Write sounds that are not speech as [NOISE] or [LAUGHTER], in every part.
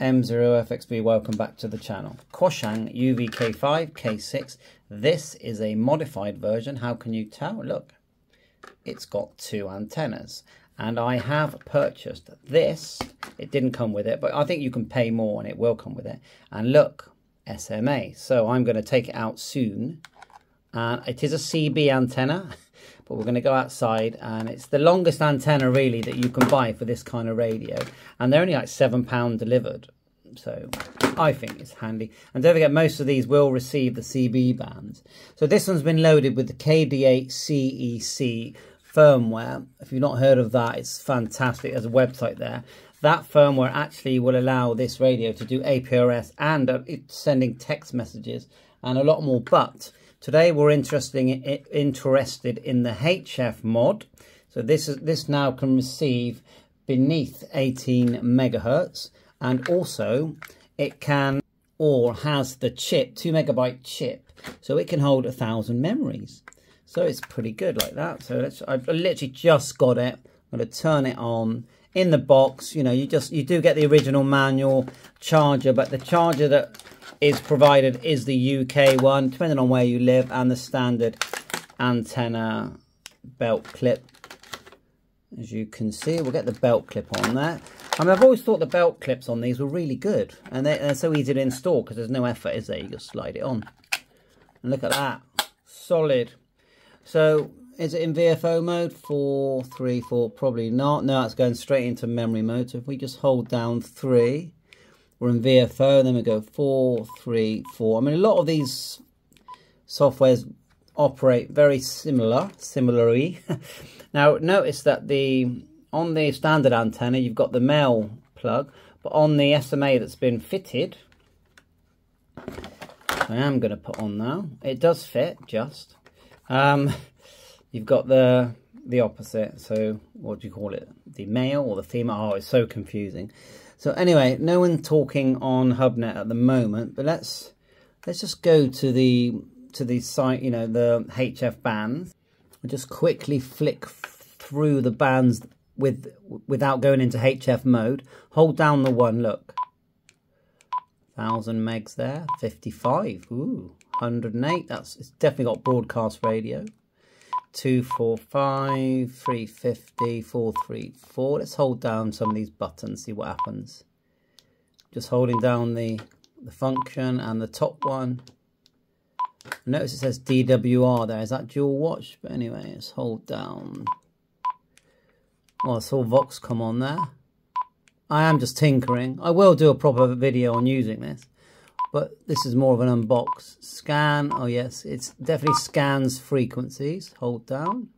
M0FXB, welcome back to the channel. Quansheng UVK5 K6. This is a modified version. How can you tell? Look, it's got two antennas. And I have purchased this. It didn't come with it, but I think you can pay more and it will come with it. And look, SMA. So I'm going to take it out soon. And it is a CB antenna. [LAUGHS] but we're going to go outside and it's the longest antenna really that you can buy for this kind of radio. And they're only like seven pound delivered. So I think it's handy. And don't forget most of these will receive the CB band so this one's been loaded with the KD8 CEC firmware. If you've not heard of that it's fantastic. There's a website there. That firmware actually will allow this radio to do APRS and uh, it's sending text messages and a lot more. But Today we're interested in the HF mod. So this is this now can receive beneath 18 megahertz and also it can or has the chip, 2 megabyte chip, so it can hold a thousand memories. So it's pretty good like that. So let's, I've literally just got it. I'm going to turn it on in the box. You know, you just you do get the original manual charger, but the charger that is provided is the UK one, depending on where you live, and the standard antenna belt clip. As you can see, we'll get the belt clip on there. I mean, I've always thought the belt clips on these were really good. And they're, they're so easy to install because there's no effort, is there? You just slide it on. And look at that. Solid. So, is it in VFO mode? Four, three, four, probably not. No, it's going straight into memory mode. So if we just hold down three, we're in VFO, and then we go four, three, four. I mean, a lot of these softwares operate very similar, similarly. [LAUGHS] now, notice that the on the standard antenna, you've got the male plug, but on the SMA that's been fitted, I am going to put on now. It does fit, just. Um, [LAUGHS] you've got the the opposite. So, what do you call it? The male or the female? Oh, it's so confusing. So anyway, no one talking on HubNet at the moment, but let's let's just go to the to the site, you know, the HF bands. and just quickly flick through the bands with without going into HF mode. Hold down the one, look. 1000 megs there, 55. Ooh, 108. That's it's definitely got broadcast radio. 245, 350, 434. Let's hold down some of these buttons, see what happens. Just holding down the, the function and the top one. Notice it says DWR there. Is that dual watch? But anyway, let's hold down. Well, I saw Vox come on there. I am just tinkering. I will do a proper video on using this but this is more of an unbox scan. Oh yes, it's definitely scans frequencies. Hold down.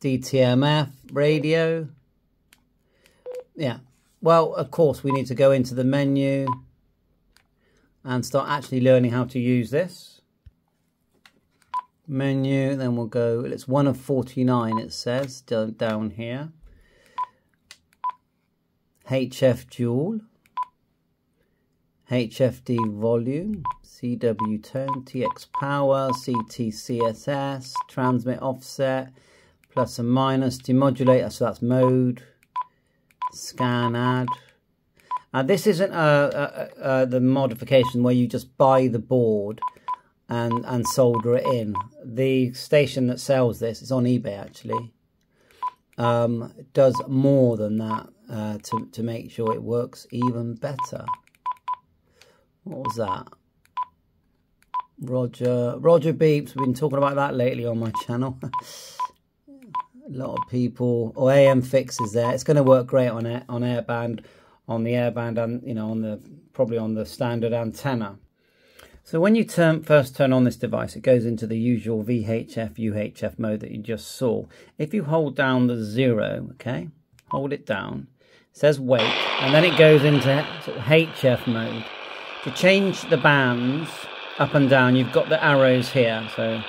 DTMF, radio. Yeah, well, of course, we need to go into the menu and start actually learning how to use this. Menu, then we'll go, it's one of 49 it says down here. HF dual. HFD volume, CW10, TX power, CT CSS, transmit offset, plus and minus, demodulator, so that's mode, scan add. Now this isn't uh, uh, uh, the modification where you just buy the board and, and solder it in. The station that sells this, is on eBay actually, um, does more than that uh, to, to make sure it works even better. What was that? Roger. Roger Beeps. We've been talking about that lately on my channel. [LAUGHS] a lot of people. Or oh, AM fixes there. It's going to work great on air, on airband, on the airband, and you know on the probably on the standard antenna. So when you turn first turn on this device, it goes into the usual VHF UHF mode that you just saw. If you hold down the zero, okay, hold it down, it says wait, and then it goes into HF mode. To change the bands up and down, you've got the arrows here. So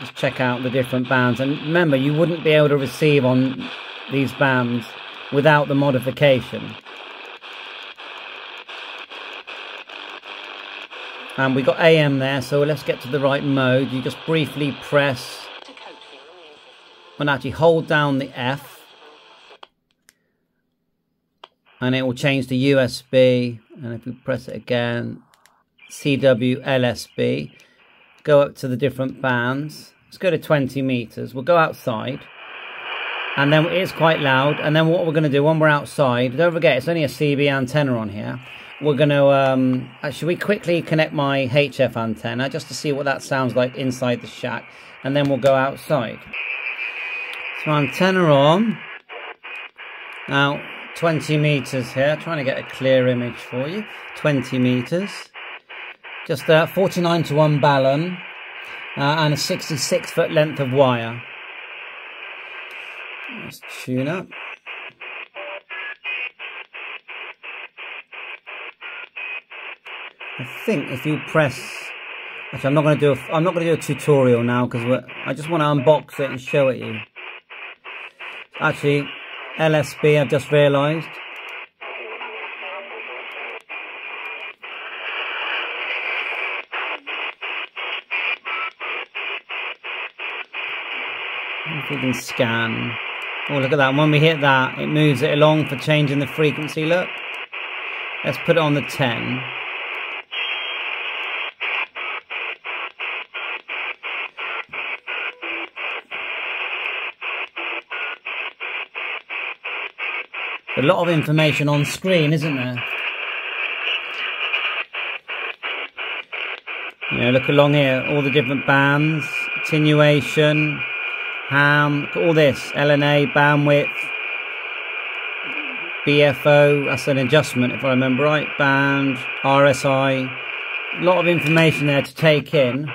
just check out the different bands. And remember, you wouldn't be able to receive on these bands without the modification. And we got AM there, so let's get to the right mode. You just briefly press and actually hold down the F and it will change to USB. And if we press it again, CW LSB, go up to the different bands. Let's go to 20 meters. We'll go outside. And then it is quite loud. And then what we're going to do when we're outside, don't forget, it's only a CB antenna on here. We're going to, um, actually, we quickly connect my HF antenna just to see what that sounds like inside the shack. And then we'll go outside. So antenna on. Now, 20 meters here. Trying to get a clear image for you. 20 meters. Just uh, 49 to 1 balun. Uh, and a 66 foot length of wire. Let's tune up. I think if you press Actually, I'm not going to do a, I'm not going to do a tutorial now because I just want to unbox it and show it you. Actually, LSB, I've just realised. If we can scan. Oh, look at that. When we hit that, it moves it along for changing the frequency. Look. Let's put it on the 10. A lot of information on screen, isn't there? You know, look along here, all the different bands, attenuation, ham, all this, LNA, bandwidth, BFO, that's an adjustment if I remember right, band, RSI, a lot of information there to take in.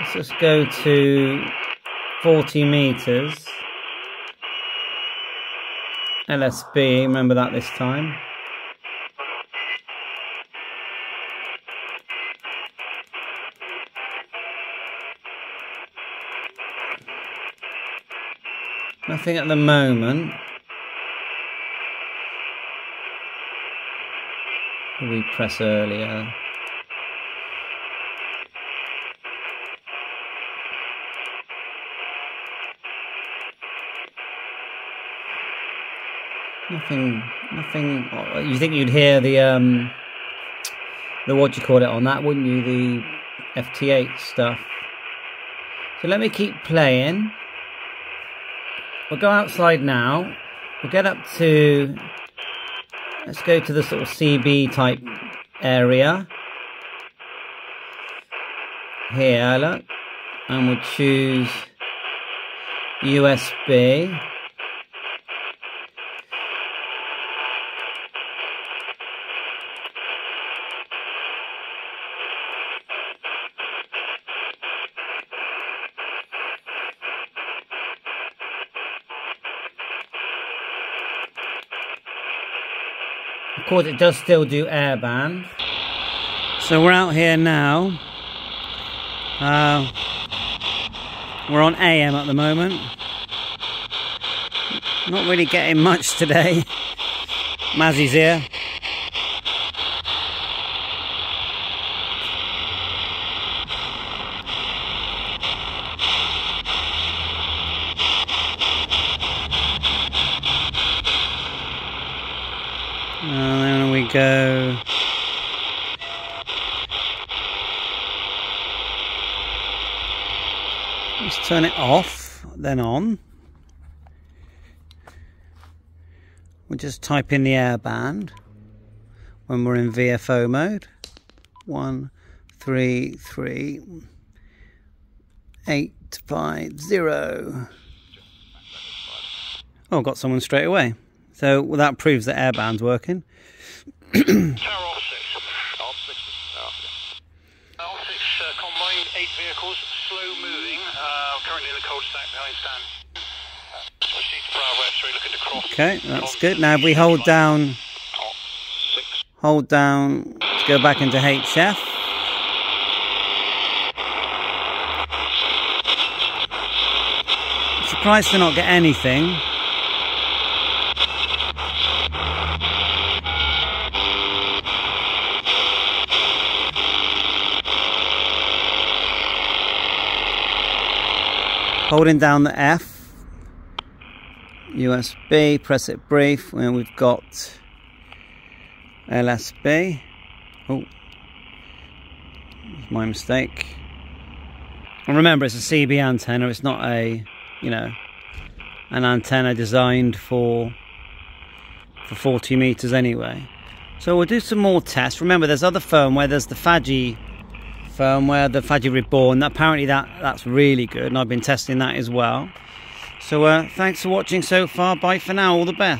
Let's just go to 40 meters. LSB, remember that this time. Nothing at the moment. We press earlier. Nothing, nothing. You think you'd hear the um, the what you call it on that, wouldn't you? The FT8 stuff. So let me keep playing. We'll go outside now. We'll get up to. Let's go to the sort of CB type area. Here, look, and we'll choose USB. Course, it does still do airband. So we're out here now. Uh, we're on AM at the moment. Not really getting much today. Mazzy's here. Go. Let's turn it off, then on. We'll just type in the airband when we're in VFO mode. One, three, three, eight, five, zero. Oh, got someone straight away. So well, that proves that airband's working. Tower off six. Off six. Off six. Uh, combined eight vehicles, slow moving. Uh, currently in the cold stack behind stand. Okay, that's good. Now if we hold down, hold down to go back into HF. Surprised to not get anything. Holding down the F, USB, press it brief, and we've got LSB. Oh, my mistake. And remember, it's a CB antenna. It's not a, you know, an antenna designed for for 40 meters anyway. So we'll do some more tests. Remember, there's other firmware. There's the Fagci firmware, the Fagci Reborn. Apparently, that that's really good, and I've been testing that as well. So uh, thanks for watching so far. Bye for now. All the best.